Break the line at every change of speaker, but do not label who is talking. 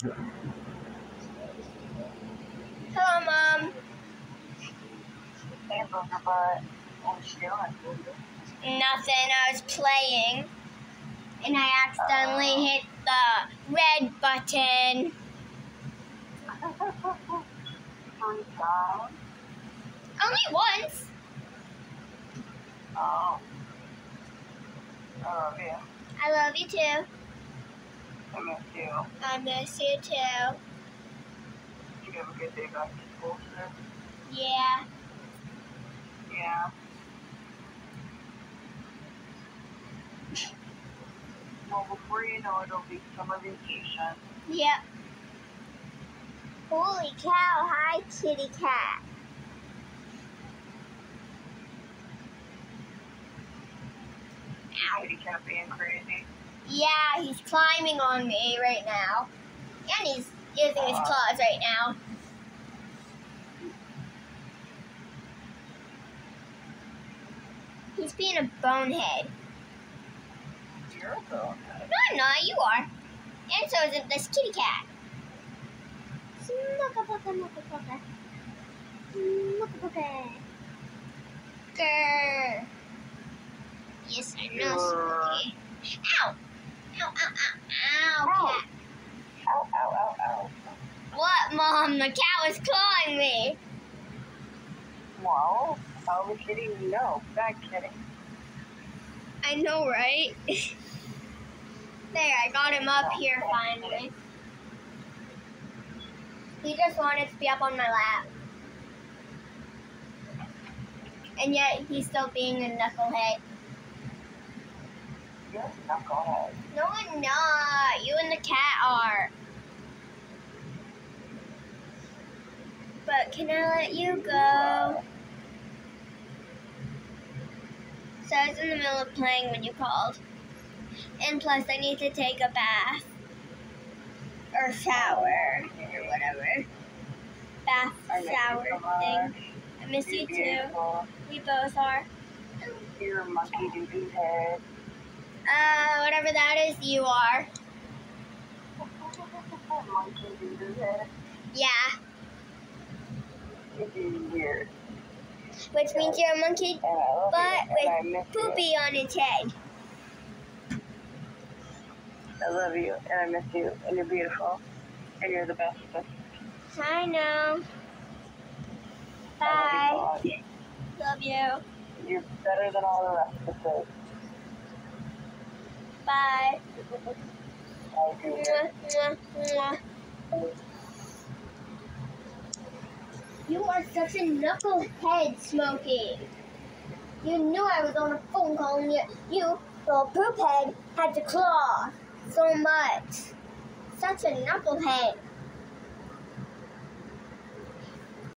Hello, Mom.
Hey, Boogerbutt. What you doing?
Nothing. I was playing. And I accidentally uh. hit the red button. Only once.
Oh. I love you.
I love you too.
I miss you.
I miss you too.
Did you have a good day back to school today?
Yeah.
Yeah. Well, before you know it, it'll be summer vacation.
Yep. Holy cow. Hi, kitty cat. Ow.
Kitty cat being crazy.
Yeah, he's climbing on me right now. And he's using his uh-huh. claws right now. He's being a bonehead.
You're a girl.
No, I'm not. You are. And so is this kitty cat. Smucka-pucka, mucka-pucka. Smucka-pucka. Grr. Yes, I know! Ow, ow, ow, ow, Ow. cat.
Ow, ow, ow, ow.
What, Mom? The cat was clawing me.
Well, I was kidding. No, not kidding.
I know, right? there, I got him up here finally. He just wanted to be up on my lap. And yet, he's still being a knucklehead.
You're a knucklehead.
No, I'm not. You and the cat are. But can I let you go? So I was in the middle of playing when you called. And plus, I need to take a bath. Or shower. Or whatever. Bath, shower thing. I miss
You're
too. We both are.
You're a monkey doo-doo head.
Uh, whatever that is, you are.
monkey doo-doo head.
Yeah.
You're being weird.
Which means you're a monkey
And I love
But
you. And I
with poopy on its head.
I love you. And I miss you. And you're beautiful. And you're the best.
I know. Bye.
I love you.
Love you.
You're better than all the rest of us.
Bye. Mwah, mwah, mwah. You are such a knucklehead, Smokey. You knew I was on a phone call and yet you, little poop head, had to claw so much. Such a knucklehead.